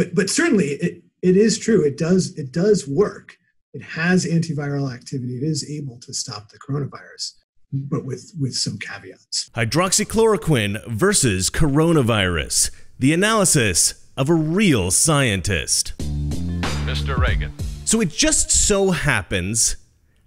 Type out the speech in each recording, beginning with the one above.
but but certainly it, it is true. It does it does work. It has antiviral activity. It is able to stop the coronavirus, but with with some caveats. Hydroxychloroquine versus coronavirus. The analysis of a real scientist. Mr. Reagan. So it just so happens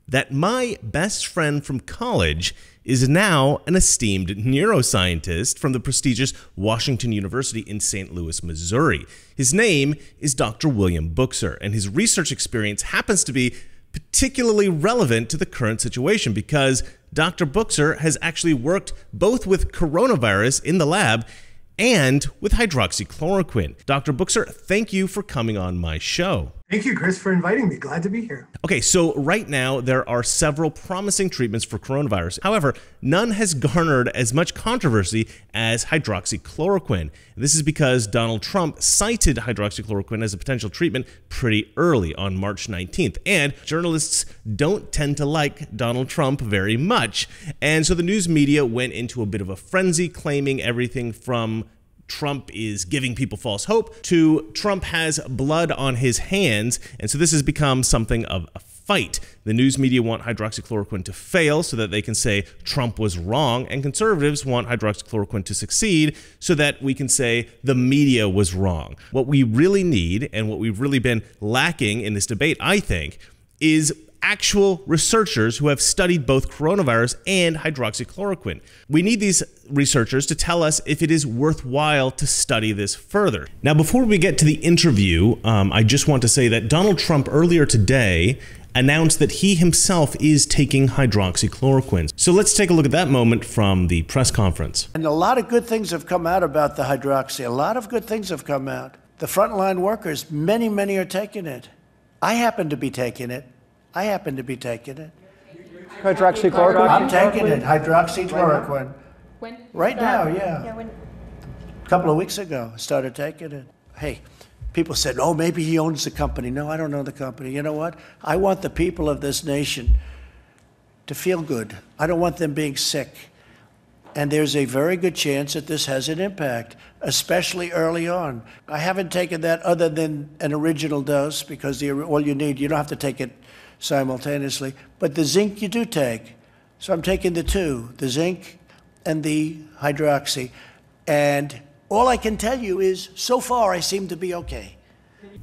that my best friend from college is now an esteemed neuroscientist from the prestigious Washington University in St. Louis, Missouri. His name is Dr. William Buchser, and his research experience happens to be particularly relevant to the current situation because Dr. Buchser has actually worked both with coronavirus in the lab and with hydroxychloroquine. Dr. Buchser, thank you for coming on my show. Thank you, Chris, for inviting me. Glad to be here. Okay, so right now there are several promising treatments for coronavirus. However, none has garnered as much controversy as hydroxychloroquine. This is because Donald Trump cited hydroxychloroquine as a potential treatment pretty early on March 19th. And journalists don't tend to like Donald Trump very much. And so the news media went into a bit of a frenzy, claiming everything from Trump is giving people false hope to Trump has blood on his hands. And so this has become something of a fight. The news media want hydroxychloroquine to fail so that they can say Trump was wrong, and conservatives want hydroxychloroquine to succeed so that we can say the media was wrong. What we really need, and what we've really been lacking in this debate, I think, is actual researchers who have studied both coronavirus and hydroxychloroquine. We need these researchers to tell us if it is worthwhile to study this further. Now, before we get to the interview, um, I just want to say that Donald Trump earlier today announced that he himself is taking hydroxychloroquine. So let's take a look at that moment from the press conference. And a lot of good things have come out about the hydroxy. A lot of good things have come out. The frontline workers, many, many are taking it. I happen to be taking it. I happen to be taking it. Hydroxychloroquine? I'm taking it, hydroxychloroquine. When? Right now, yeah. Yeah, when, A couple of weeks ago, I started taking it. Hey, people said, oh, maybe he owns the company. No, I don't own the company. You know what? I want the people of this nation to feel good. I don't want them being sick. And there's a very good chance that this has an impact, especially early on. I haven't taken that other than an original dose because the, all you need, you don't have to take it simultaneously. But the zinc you do take. So I'm taking the two, the zinc and the hydroxy. And all I can tell you is so far I seem to be okay.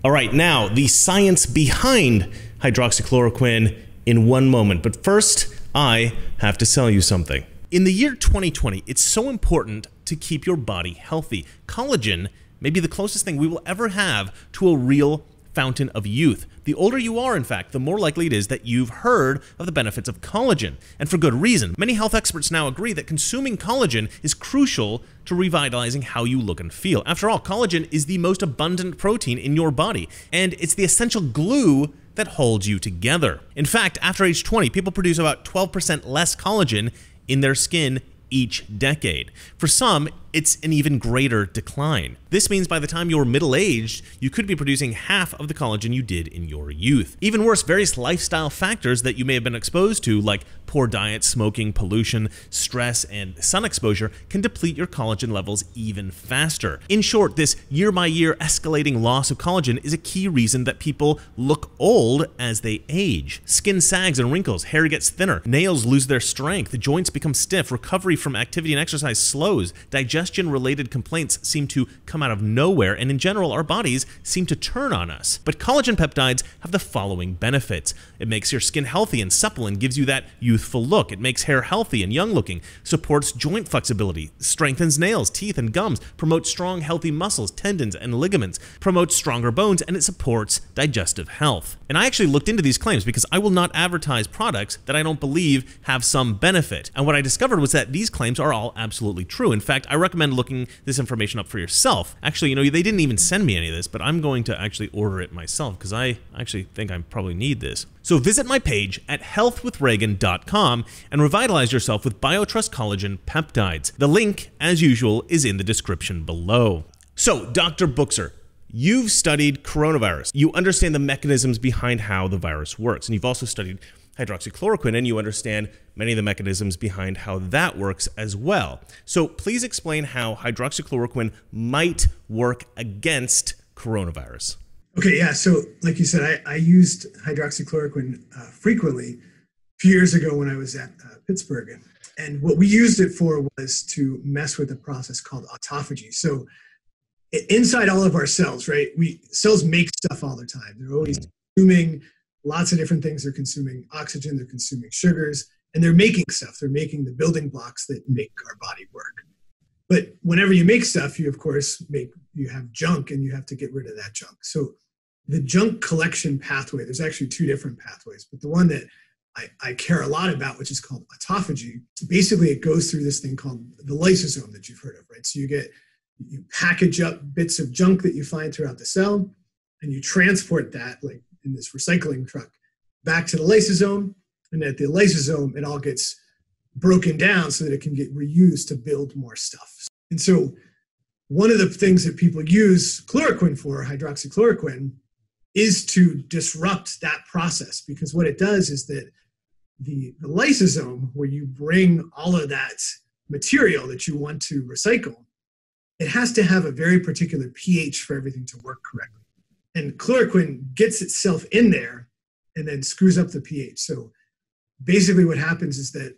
All right, now the science behind hydroxychloroquine in one moment. But first, I have to sell you something. In the year 2020, it's so important to keep your body healthy. Collagen may be the closest thing we will ever have to a real fountain of youth. The older you are, in fact, the more likely it is that you've heard of the benefits of collagen. And for good reason. Many health experts now agree that consuming collagen is crucial to revitalizing how you look and feel. After all, collagen is the most abundant protein in your body, and it's the essential glue that holds you together. In fact, after age 20, people produce about 12% less collagen in their skin each decade. For some, it's an even greater decline. This means by the time you're middle aged, you could be producing half of the collagen you did in your youth. Even worse, various lifestyle factors that you may have been exposed to, like poor diet, smoking, pollution, stress, and sun exposure, can deplete your collagen levels even faster. In short, this year by year escalating loss of collagen is a key reason that people look old as they age. Skin sags and wrinkles, hair gets thinner, nails lose their strength, joints become stiff, recovery from activity and exercise slows, digestion digestion related complaints seem to come out of nowhere, and in general, our bodies seem to turn on us. But collagen peptides have the following benefits it makes your skin healthy and supple and gives you that youthful look. It makes hair healthy and young looking, supports joint flexibility, strengthens nails, teeth, and gums, promotes strong, healthy muscles, tendons, and ligaments, promotes stronger bones, and it supports digestive health. And I actually looked into these claims because I will not advertise products that I don't believe have some benefit. And what I discovered was that these claims are all absolutely true. In fact, I recommend looking this information up for yourself. Actually, you know, they didn't even send me any of this, but I'm going to actually order it myself because I actually think I probably need this. So visit my page at healthwithreagan.com and revitalize yourself with BioTrust Collagen Peptides. The link, as usual, is in the description below. So, Dr. Buchser, you've studied coronavirus. You understand the mechanisms behind how the virus works, and you've also studied hydroxychloroquine, and you understand many of the mechanisms behind how that works as well. So please explain how hydroxychloroquine might work against coronavirus? Okay, yeah. So, like you said, I, I used hydroxychloroquine uh, frequently a few years ago when I was at uh, Pittsburgh. And what we used it for was to mess with a process called autophagy. So, inside all of our cells, right? We cells make stuff all the time. They're always consuming lots of different things. They're consuming oxygen, they're consuming sugars, and they're making stuff. They're making the building blocks that make our body work. But whenever you make stuff, you of course make you have junk and you have to get rid of that junk. So the junk collection pathway, there's actually two different pathways, but the one that I, I, care a lot about, which is called autophagy, basically it goes through this thing called the lysosome that you've heard of, right? So you get you package up bits of junk that you find throughout the cell and you transport that like in this recycling truck back to the lysosome and at the lysosome it all gets broken down so that it can get reused to build more stuff and so one of the things that people use chloroquine for hydroxychloroquine is to disrupt that process because what it does is that the, the lysosome where you bring all of that material that you want to recycle it has to have a very particular pH for everything to work correctly. And chloroquine gets itself in there and then screws up the pH. So basically what happens is that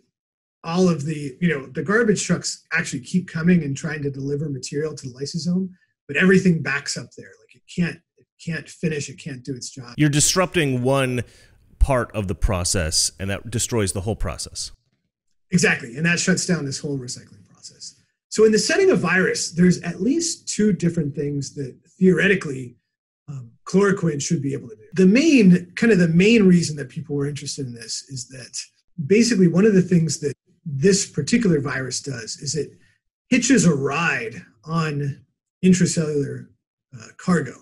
all of the, you know, the garbage trucks actually keep coming and trying to deliver material to the lysosome, but everything backs up there. Like it can't it can't finish, it can't do its job. You're disrupting one part of the process and that destroys the whole process. Exactly. And that shuts down this whole recycling process. So in the setting of virus, there's at least two different things that theoretically um, chloroquine should be able to do. The main, kind of the main reason that people were interested in this is that basically one of the things that this particular virus does is it hitches a ride on intracellular uh, cargo,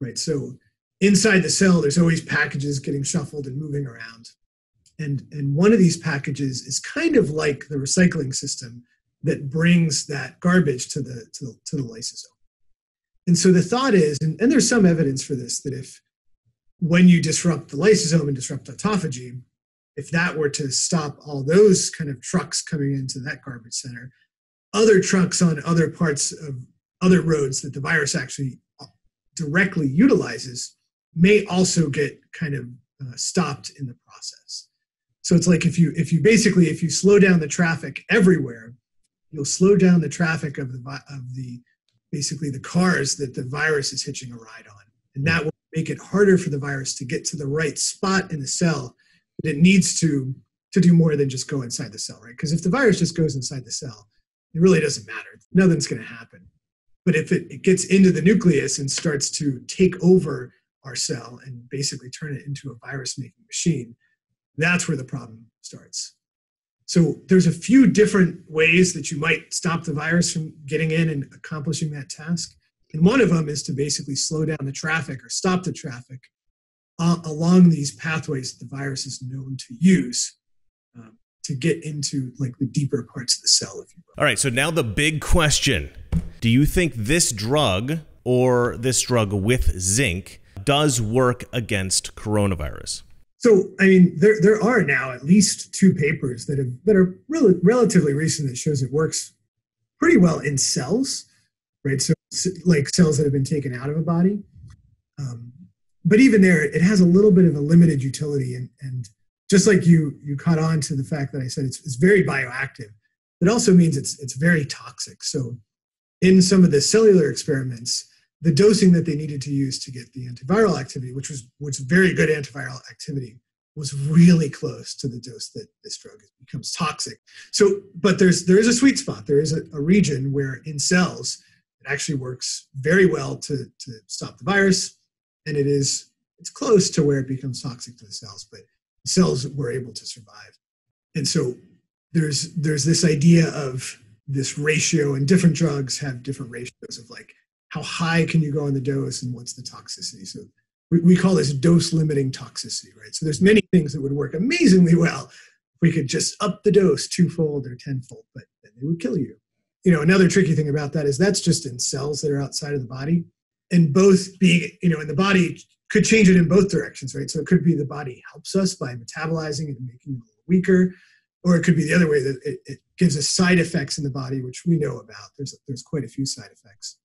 right? So inside the cell, there's always packages getting shuffled and moving around. And, and one of these packages is kind of like the recycling system that brings that garbage to the to the, to the lysosome. And so the thought is, and, and there's some evidence for this, that if when you disrupt the lysosome and disrupt autophagy, if that were to stop all those kind of trucks coming into that garbage center, other trucks on other parts of other roads that the virus actually directly utilizes may also get kind of uh, stopped in the process. So it's like if you if you basically if you slow down the traffic everywhere, you'll slow down the traffic of the of the basically the cars that the virus is hitching a ride on, and that will make it harder for the virus to get to the right spot in the cell it needs to to do more than just go inside the cell, right? Because if the virus just goes inside the cell, it really doesn't matter. Nothing's going to happen. But if it, it gets into the nucleus and starts to take over our cell and basically turn it into a virus making machine, that's where the problem starts. So there's a few different ways that you might stop the virus from getting in and accomplishing that task. And one of them is to basically slow down the traffic or stop the traffic uh, along these pathways that the virus is known to use um, to get into like the deeper parts of the cell, if you will. All right. So now the big question: Do you think this drug or this drug with zinc does work against coronavirus? So, I mean, there there are now at least two papers that have that are really relatively recent that shows it works pretty well in cells, right? So, like cells that have been taken out of a body. Um, but even there, it has a little bit of a limited utility, and and just like you you caught on to the fact that I said it's, it's very bioactive, it also means it's it's very toxic. So, in some of the cellular experiments, the dosing that they needed to use to get the antiviral activity, which was which very good antiviral activity, was really close to the dose that this drug becomes toxic. So, but there's there is a sweet spot. There is a, a region where in cells it actually works very well to to stop the virus, and it is it's close to where it becomes toxic to the cells, but the cells were able to survive. And so there's there's this idea of this ratio, and different drugs have different ratios of like how high can you go on the dose and what's the toxicity? So we, we call this dose limiting toxicity right? So there's many things that would work amazingly well if we could just up the dose twofold or tenfold but then they would kill you. You know another tricky thing about that is that's just in cells that are outside of the body and both being you know in the body could change it in both directions right so it could be the body helps us by metabolizing it and making it a little weaker or it could be the other way that it, it gives us side effects in the body which we know about there's there's quite a few side effects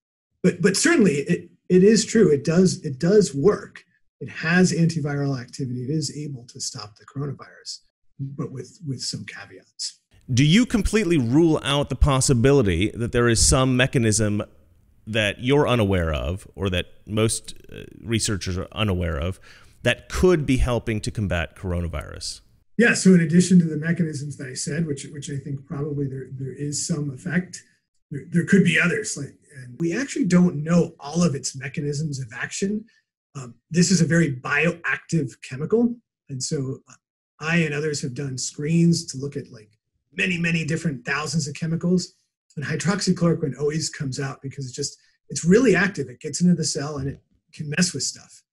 but but certainly it, it is true. It does it does work. It has antiviral activity. It is able to stop the coronavirus, but with with some caveats. Do you completely rule out the possibility that there is some mechanism that you're unaware of, or that most uh, researchers are unaware of, that could be helping to combat coronavirus? Yeah. So in addition to the mechanisms that I said, which which I think probably there there is some effect, there, there could be others. Like, and we actually don't know all of its mechanisms of action. Um, this is a very bioactive chemical, and so I and others have done screens to look at like many many different thousands of chemicals, and hydroxychloroquine always comes out because it's just it's really active. It gets into the cell and it can mess with stuff.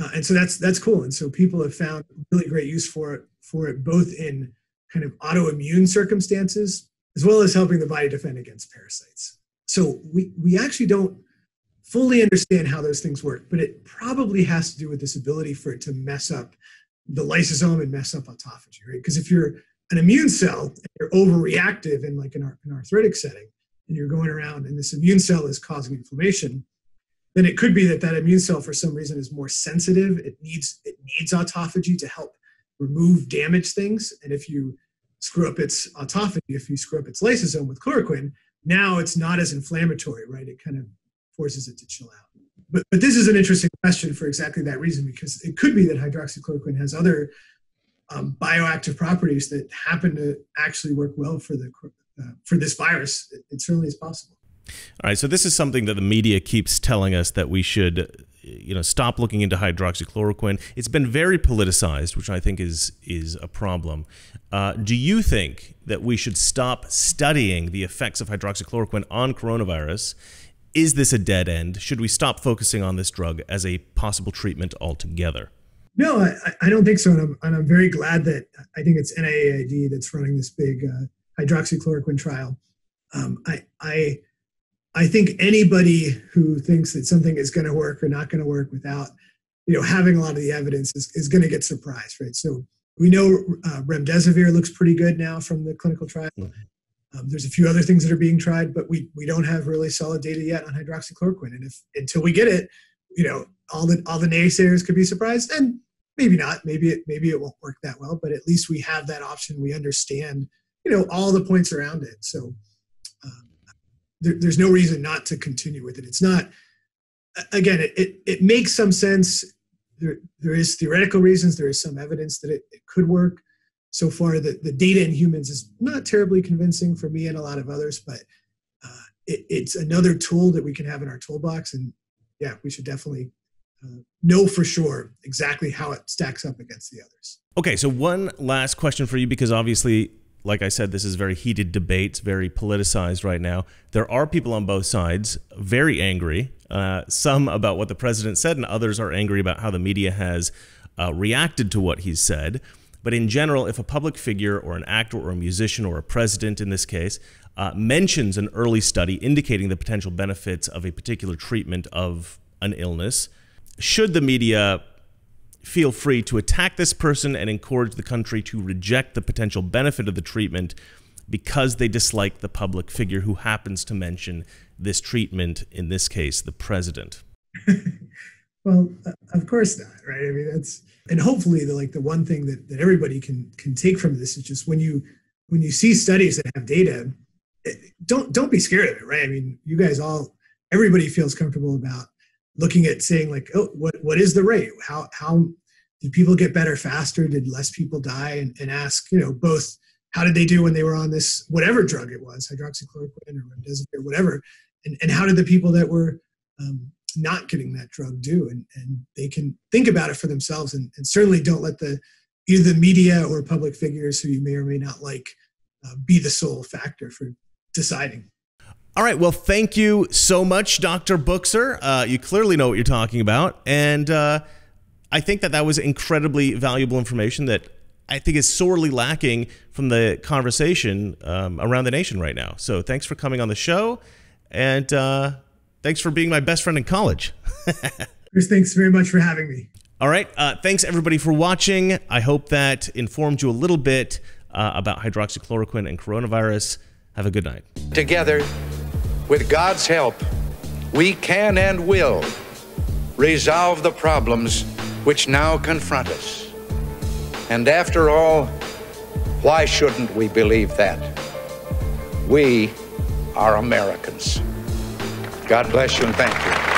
Uh, and so that's that's cool. And so people have found really great use for it for it both in kind of autoimmune circumstances as well as helping the body defend against parasites. So we we actually don't fully understand how those things work, but it probably has to do with this ability for it to mess up the lysosome and mess up autophagy, right? Because if you're an immune cell and you're overreactive in like an, an arthritic setting, and you're going around and this immune cell is causing inflammation, then it could be that that immune cell for some reason is more sensitive. It needs it needs autophagy to help remove damaged things. And if you screw up its autophagy, if you screw up its lysosome with chloroquine, now it's not as inflammatory, right? It kind of forces it to chill out. But, but this is an interesting question for exactly that reason, because it could be that hydroxychloroquine has other um, bioactive properties that happen to actually work well for the uh, for this virus. It, it certainly is possible. All right, so this is something that the media keeps telling us that we should, you know, stop looking into hydroxychloroquine. It's been very politicized, which I think is is a problem. Uh, do you think that we should stop studying the effects of hydroxychloroquine on coronavirus? Is this a dead end? Should we stop focusing on this drug as a possible treatment altogether? No, I, I don't think so, and I'm, and I'm very glad that I think it's NIAID that's running this big uh, hydroxychloroquine trial. Um, I, I I think anybody who thinks that something is going to work or not going to work without, you know, having a lot of the evidence is, is going to get surprised, right? So we know uh, remdesivir looks pretty good now from the clinical trial. Mm-hmm. Um, there's a few other things that are being tried, but we we don't have really solid data yet on hydroxychloroquine. And if until we get it, you know, all the all the naysayers could be surprised, and maybe not. Maybe it maybe it won't work that well, but at least we have that option. We understand, you know, all the points around it. So there, there's no reason not to continue with it. It's not, again, it, it, it makes some sense. There, there is theoretical reasons. There is some evidence that it, it could work. So far, the, the data in humans is not terribly convincing for me and a lot of others, but uh, it, it's another tool that we can have in our toolbox. And yeah, we should definitely uh, know for sure exactly how it stacks up against the others. Okay, so one last question for you because obviously like I said, this is very heated debate. It's very politicized right now. There are people on both sides very angry. Uh, some about what the president said, and others are angry about how the media has uh, reacted to what he's said. But in general, if a public figure or an actor or a musician or a president in this case uh, mentions an early study indicating the potential benefits of a particular treatment of an illness, should the media feel free to attack this person and encourage the country to reject the potential benefit of the treatment because they dislike the public figure who happens to mention this treatment, in this case, the president. well, of course not, right? I mean, that's and hopefully the like the one thing that, that everybody can can take from this is just when you when you see studies that have data, don't don't be scared of it, right? I mean, you guys all everybody feels comfortable about looking at saying like, oh, what what is the rate? How how did people get better faster? Did less people die? And, and ask, you know, both how did they do when they were on this whatever drug it was, hydroxychloroquine or remdesivir, whatever, and and how did the people that were um, not getting that drug do? And and they can think about it for themselves, and, and certainly don't let the either the media or public figures who you may or may not like uh, be the sole factor for deciding. All right. Well, thank you so much, Dr. Buchser. Uh, you clearly know what you're talking about. And uh, I think that that was incredibly valuable information that I think is sorely lacking from the conversation um, around the nation right now. So thanks for coming on the show. And uh, thanks for being my best friend in college. Chris, thanks very much for having me. All right. Uh, thanks, everybody, for watching. I hope that informed you a little bit uh, about hydroxychloroquine and coronavirus. Have a good night. Together, with God's help, we can and will resolve the problems which now confront us. And after all, why shouldn't we believe that? We are Americans. God bless you and thank you.